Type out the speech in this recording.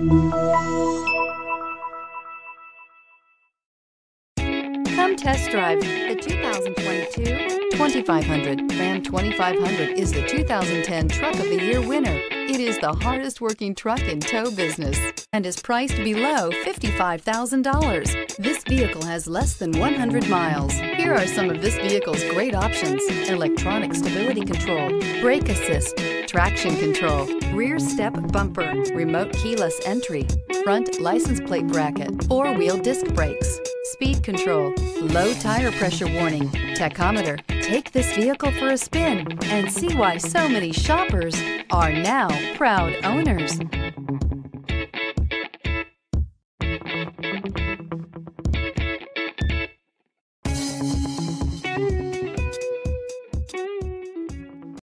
Come test drive the 2022 2500. Ram 2500 is the 2010 Truck of the Year winner. It is the hardest working truck in tow business and is priced below $55,000. This vehicle has less than 100 miles. Here are some of this vehicle's great options. Electronic stability control, brake assist, traction control, rear step bumper, remote keyless entry, front license plate bracket, four-wheel disc brakes, speed control, low tire pressure warning, tachometer. Take this vehicle for a spin and see why so many shoppers are now proud owners.